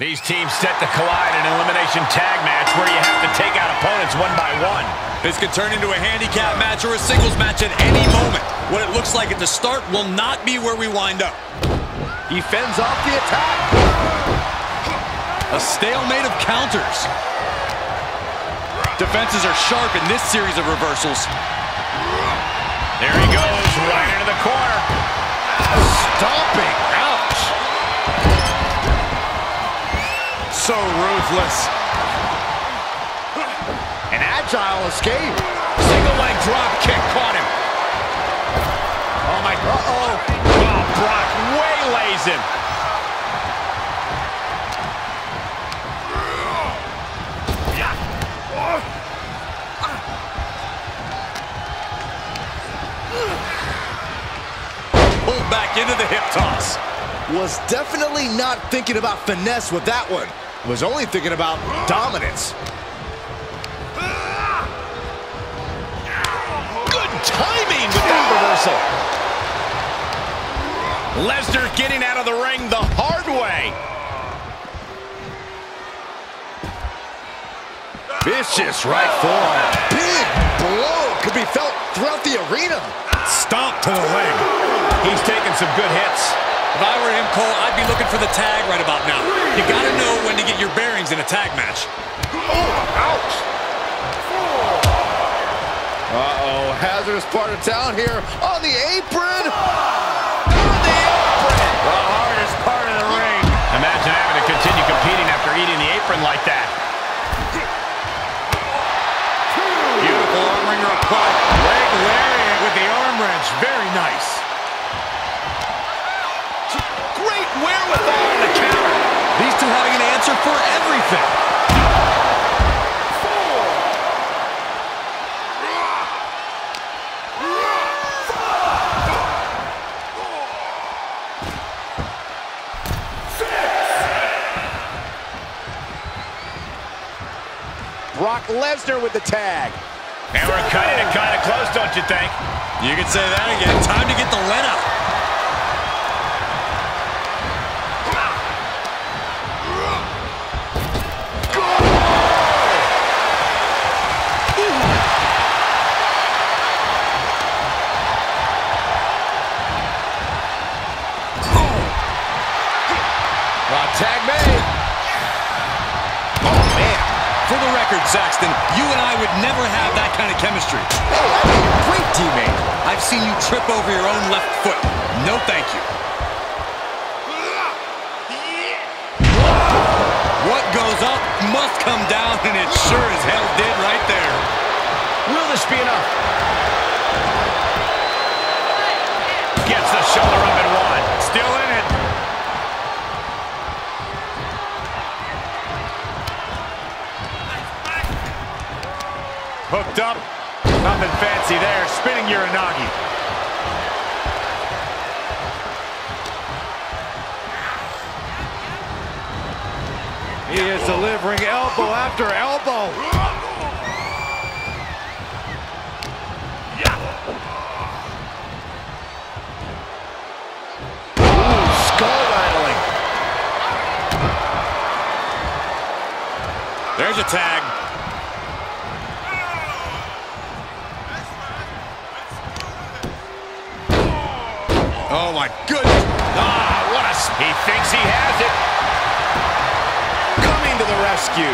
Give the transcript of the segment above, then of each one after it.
These teams set to collide in an elimination tag match where you have to take out opponents one by one. This could turn into a handicap match or a singles match at any moment. What it looks like at the start will not be where we wind up. He fends off the attack. A stalemate of counters. Defenses are sharp in this series of reversals. There he goes, right into the corner. Stomping. So ruthless. An agile escape. Single leg drop kick caught him. Oh my, uh-oh. Oh, Brock waylays him. Pulled back into the hip toss. Was definitely not thinking about finesse with that one. Was only thinking about dominance. Good timing with that reversal. Lesnar getting out of the ring the hard way. Vicious right forearm. Big blow could be felt throughout the arena. Stomp to the leg. He's taking some good hits. If I were him, Cole, I'd be looking for the tag right about now. You gotta know when to get your bearings in a tag match. Ouch. Uh-oh, hazardous part of town here on the apron. The hardest part of the ring. Imagine having to continue competing after eating the apron like that. Beautiful arm wringer applied. Leg lariat with the arm wrench. Very nice. Wherewithal on the counter. These two having an answer for everything. Brock Lesnar with the tag. And we're cutting it kind of close, don't you think? You can say that again. Time to get the lead out. Trip over your own left foot. No thank you. What goes up must come down, and it sure as hell did right there. Will this be enough? Gets the shoulder up and one. Still in it. Hooked up. Nothing fancy there. Spinning Uranage. He is delivering elbow after elbow. Ooh, skull rattling. There's a tag. Oh, my goodness. Ah, what a... He thinks he has it. Coming to the rescue.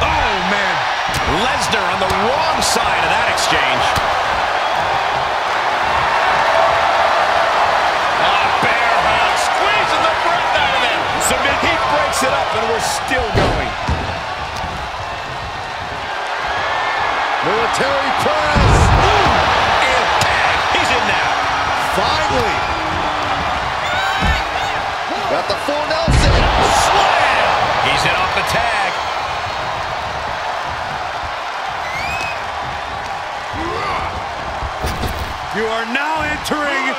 Oh, man. Lesnar on the wrong side of that exchange. Ah, bear hug, squeezing the breath out of him. Submit. He breaks it up, and we're still going. Military press. And tag. He's in now. Finally. Got the full Nelson. Slam. He's in off the tag. You are now entering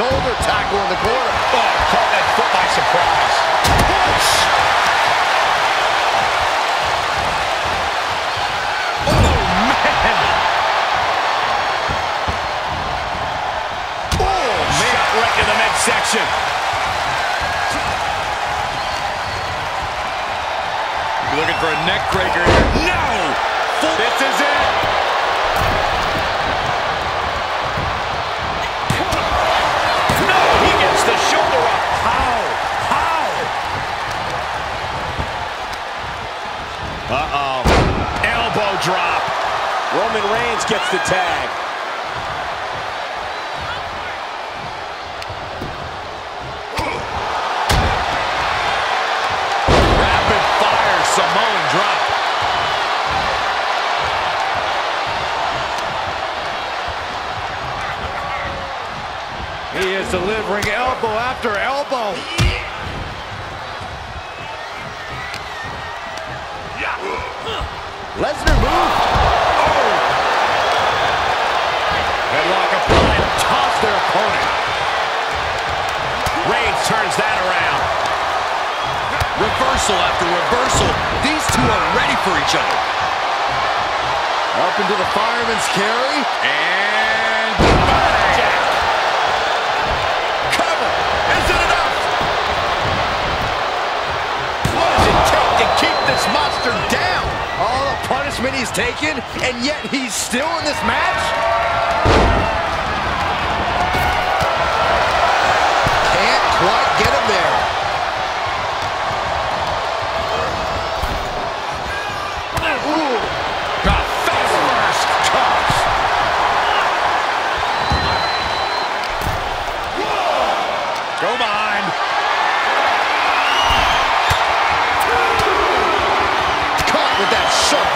shoulder tackle in the corner. Oh, caught that foot by surprise. Push. Oh, oh, Shot right to the midsection. Looking for a neck breaker. No! This is it. Roman Reigns gets the tag. Rapid fire Samoan drop. He is delivering elbow after elbow. Lesnar moved. Turns that around. reversal after reversal. These two are ready for each other. Up into the fireman's carry. And bang. Cover. Is it enough? What does it take to keep this monster down? All the punishment he's taken, and yet he's still in this match?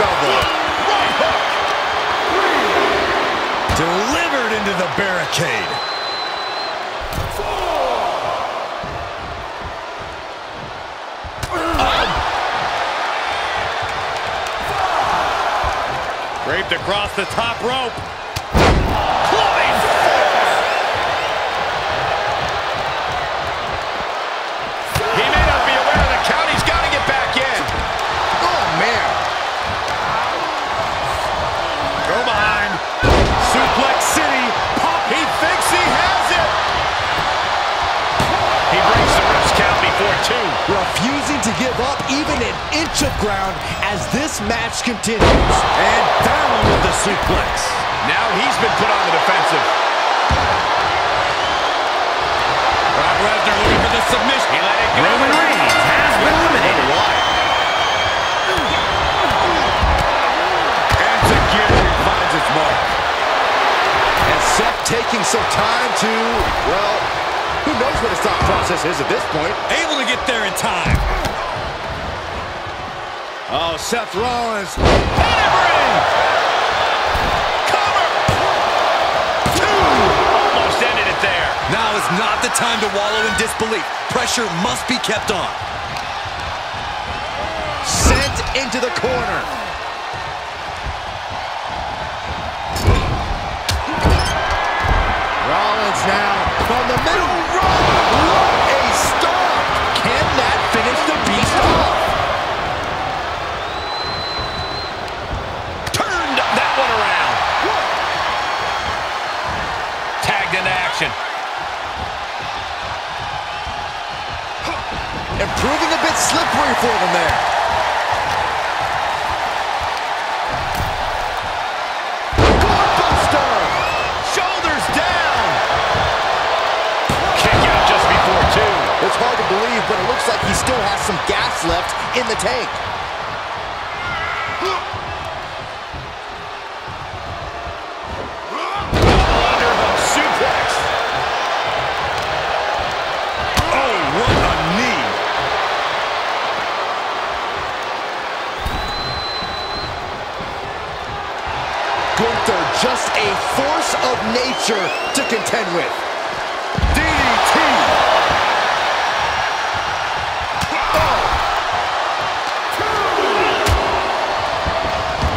Elbow. Right hook. Delivered into the barricade. Draped across the top rope. Of ground as this match continues. And down with the suplex. Now he's been put on the defensive. Brock Lesnar looking for the submission. He let it go. Roman Reigns has been eliminated. Execution finds its mark. And Seth taking some time to, well, who knows what his thought process is at this point. Able to get there in time. Oh, Seth Rollins. Almost ended it there. Now is not the time to wallow in disbelief. Pressure must be kept on. Sent into the corner. Rollins now from the middle. And proving a bit slippery for them there. Goldbuster! Shoulders down. Kick out just before two. It's hard to believe, but it looks like he still has some gas left in the tank. Of to contend with. DDT!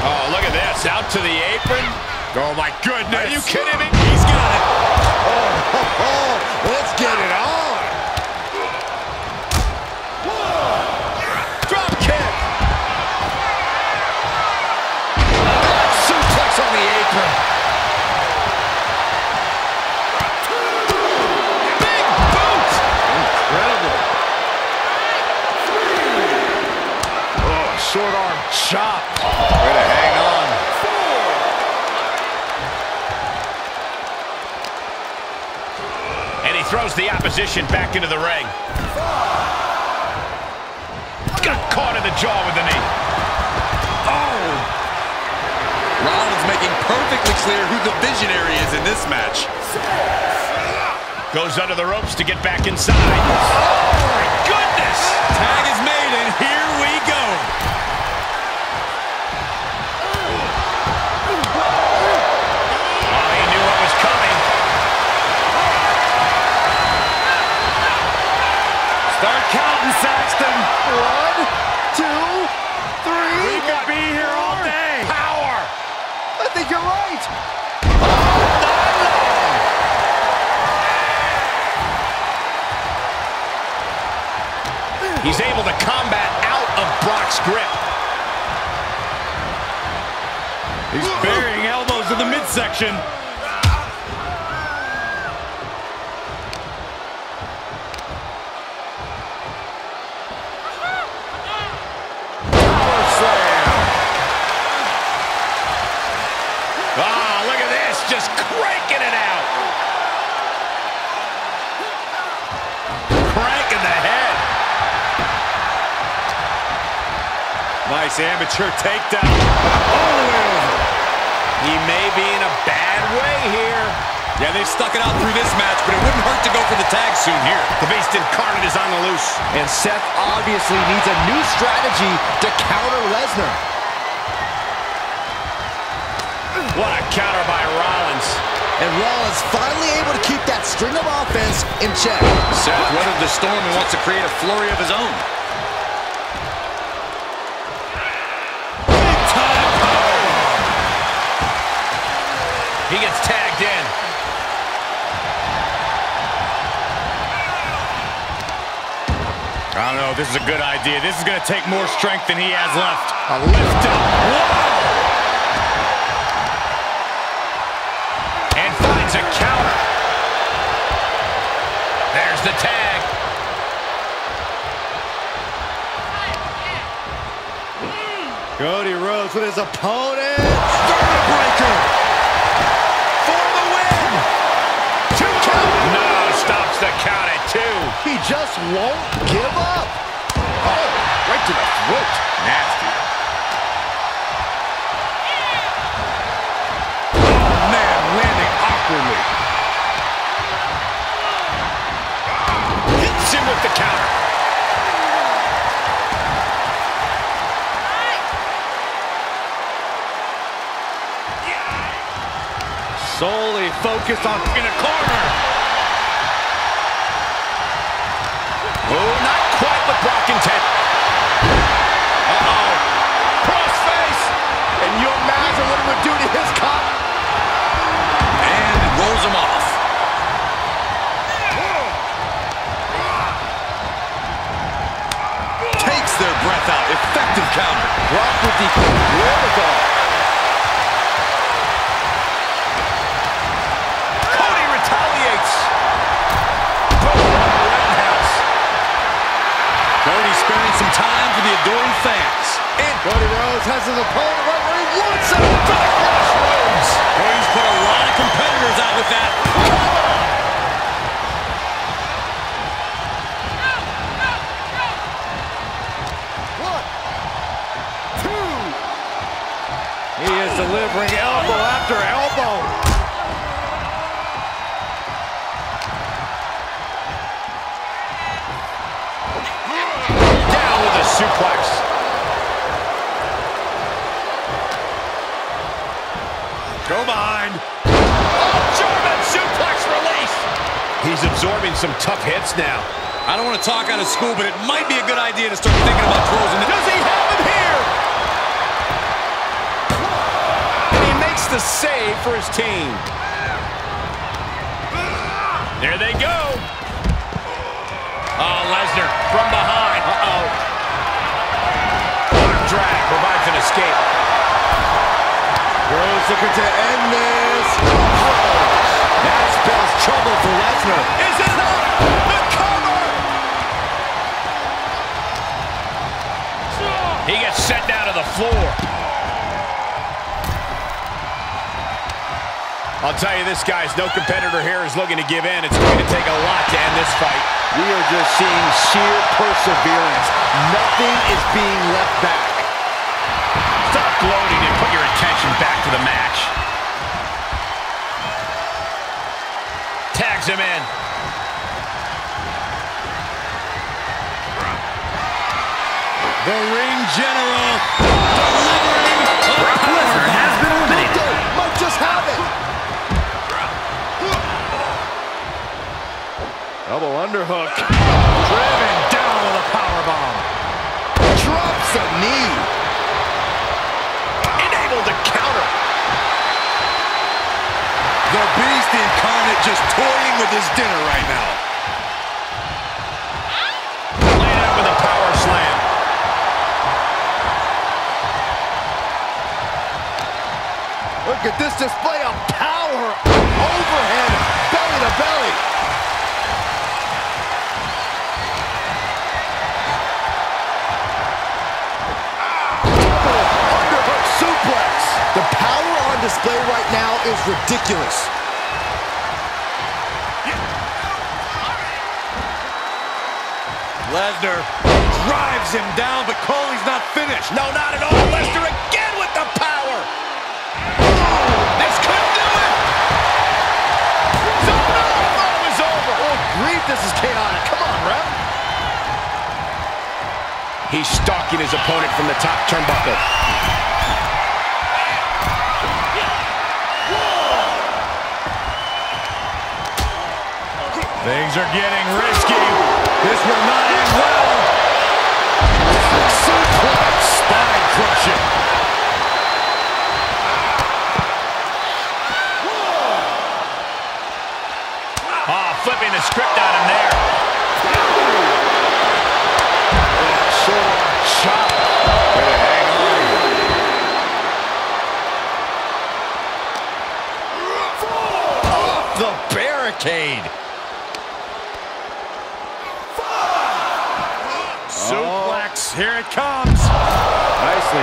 Oh, look at this. Out to the apron. Oh, my goodness. Are you kidding me? He's got it. oh let's get it. Oh, short arm chop. Way to hang on. And he throws the opposition back into the ring. Got caught in the jaw with the knee. Oh! Rollins making perfectly clear who the visionary is in this match. Goes under the ropes to get back inside. Oh, my goodness! Tag is made, and here Saxton. One, two, three. We could be here all day. Power! I think you're right. He's able to combat out of Brock's grip. He's burying elbows in the midsection. Nice amateur takedown. Oh, He may be in a bad way here. Yeah, they've stuck it out through this match, but it wouldn't hurt to go for the tag soon here. The beast incarnate is on the loose. And Seth obviously needs a new strategy to counter Lesnar. What a counter by Rollins. And Rollins finally able to keep that string of offense in check. Seth weathered the storm and wants to create a flurry of his own. I don't know if this is a good idea. This is going to take more strength than he has left. A lift up. Whoa! And finds a counter. There's the tag. Mm. Cody Rhodes with his opponent. Breaker. Stops the count at two. He just won't give up. Oh, right to the throat. Nasty. Oh, man, landing awkwardly. Hits him with the counter. Solely focused on in a corner. Oh, not Brock intended. Uh-oh. Crossface. And you imagine what it would do to his cop. And rolls him off. Takes their breath out. Effective counter. Brock with the wherewithal. Cody some time for the adoring fans. And Cody Rhodes has his opponent right where he wants him. For the Cross Rhodes. Cody's put a lot of competitors out with that. One, two. He is delivering elbow after elbow. Suplex. Go behind. Oh, German suplex release. He's absorbing some tough hits now. I don't want to talk out of school, but it might be a good idea to start thinking about closing it. Does he have him here? And he makes the save for his team. There they go. Oh, Lesnar from behind. Uh-oh. Escape. Rhodes looking to end this. That spells trouble for Lesnar. Is it enough? The cover! He gets sent down to the floor. I'll tell you, this guy's no competitor here is looking to give in. It's going to take a lot to end this fight. We are just seeing sheer perseverance. Nothing is being left back. Attention the match. Tags him in. The ring general delivering a Brock Lesnar has been eliminated. Might just have it. Elbow underhook. driven down with a powerbomb. Drops a knee. Enabled to counter. The Beast incarnate just toying with his dinner right now. Laid out with a power slam. Look at this display of power. Overhead, belly to belly. The power on display right now is ridiculous. Lesnar drives him down, but Coley's not finished. No, not at all. Lesnar again with the power. This could do it. No, no, I thought it was over. Oh, grief, this is chaotic. Come on, ref. He's stalking his opponent from the top turnbuckle. Things are getting risky. This will not end well. Suplex. Spine crushing. Ah, flipping the script on him there.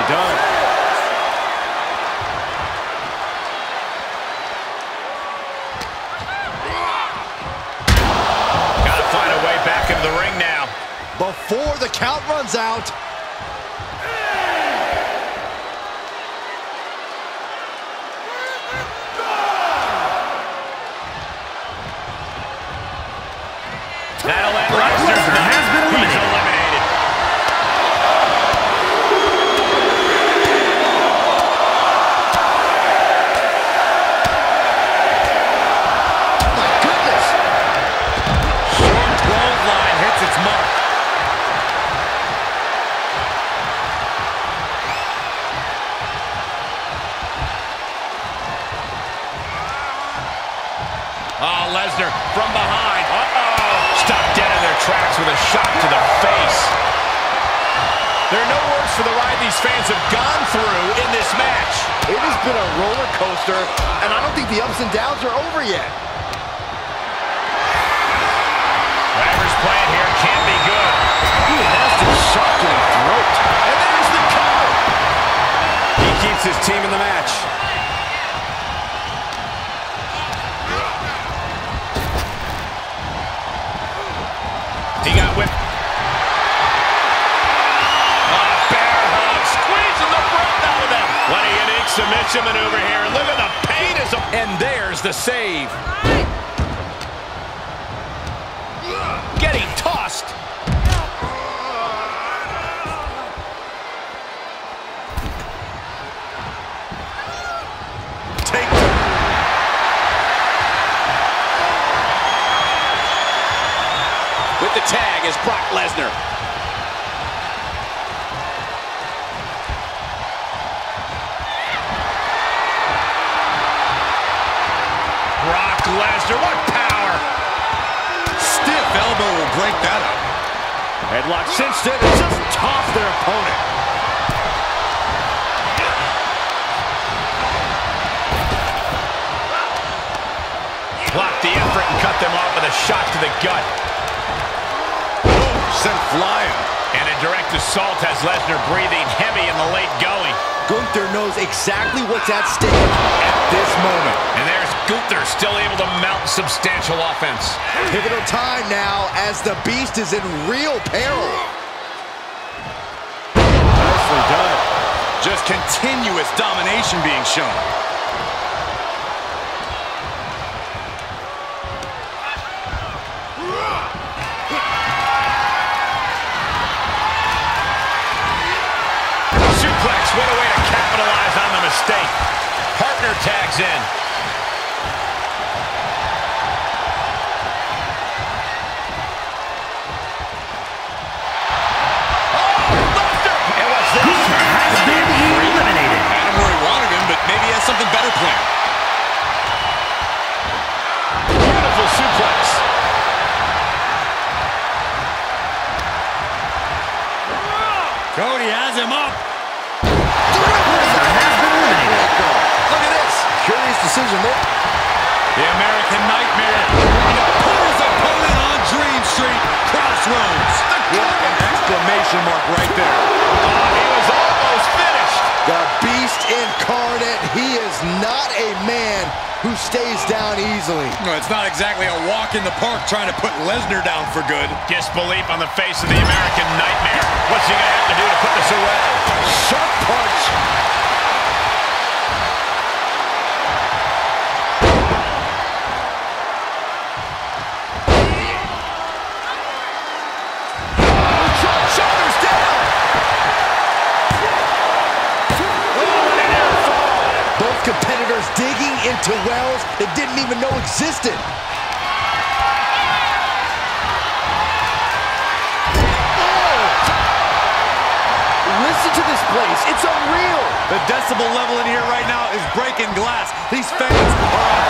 Done. Got to find a way back into the ring now. Before the count runs out. Oh, Lesnar from behind. Uh-oh. Stopped dead in their tracks with a shot to the face. There are no words for the ride these fans have gone through in this match. It has been a roller coaster, and I don't think the ups and downs are over yet. Whatever's playing here can't be good. He has to shot to the throat. And there's the cover. He keeps his team in the match. Submission maneuver here. Look at the pain as a... And there's the save. Getting tossed. A shot to the gut. Sent flying. And a direct assault has Lesnar breathing heavy in the late going. Gunther knows exactly what's at stake at this moment. And there's Gunther still able to mount substantial offense. Pivotal time now as the Beast is in real peril. Nicely done. Just continuous domination being shown. Partner tags in. Easily. No, it's not exactly a walk in the park trying to put Lesnar down for good. Disbelief on the face of the American Nightmare. What's he going to have to do to put this away? Sharp punch. Digging into wells they didn't even know existed. Oh. Listen to this place. It's unreal. The decibel level in here right now is breaking glass. These fans are on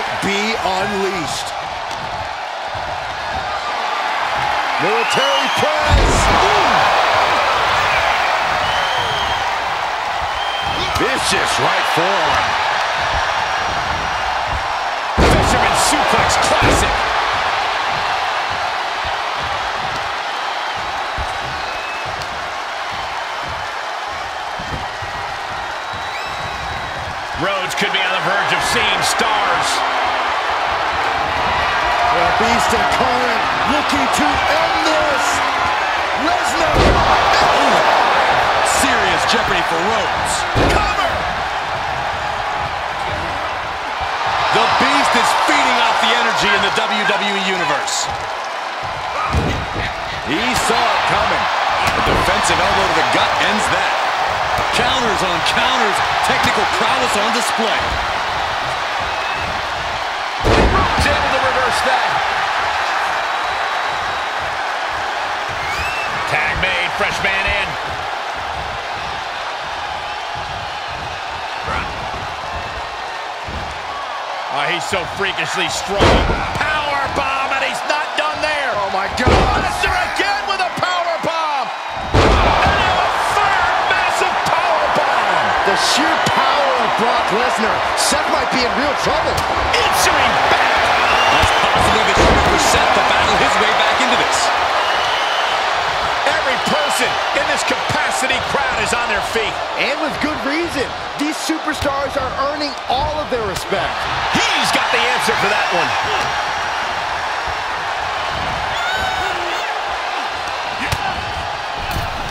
might be unleashed. Military press. Vicious right forearm. Fisherman suplex classic. Rhodes could be on the verge of seeing stars. The beast incarnate looking to end this. Lesnar. Serious jeopardy for Rhodes. Cover. The Beast is feeding off the energy in the WWE Universe. He saw it coming. A defensive elbow to the gut ends that. Counters on counters, technical prowess on display. That. Tag made, fresh man in. Oh, he's so freakishly strong. Power bomb, and he's not done there. Oh my God. Lesnar again with a power bomb. And now a third massive power bomb. The sheer power of Brock Lesnar. Seth might be in real trouble. Answering back. That's possibly the trigger for Seth to battle his way back into this. Every person in this capacity crowd is on their feet. And with good reason. These superstars are earning all of their respect. He's got the answer for that one.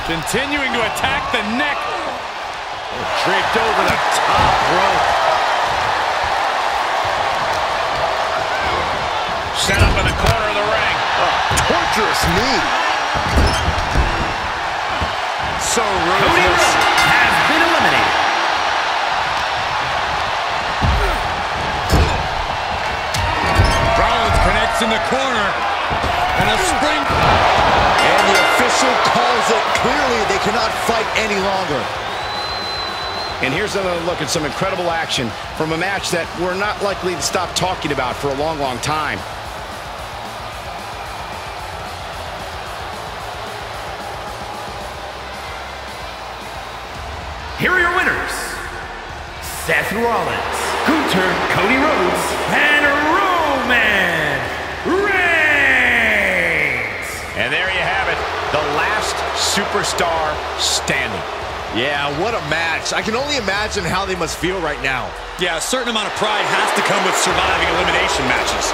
Continuing to attack the neck. Draped over the top rope. Set up in the corner of the ring. Torturous knee. So Cody ruthless. Rhodes has been eliminated. Rollins connects in the corner. And a spring. And the official calls it clearly they cannot fight any longer. And here's another look at some incredible action from a match that we're not likely to stop talking about for a long, long time. Here are your winners. Seth Rollins, Gunther Cody Rhodes, and Roman Reigns. And there you have it, the last superstar standing. Yeah, what a match. I can only imagine how they must feel right now. Yeah, a certain amount of pride has to come with surviving elimination matches.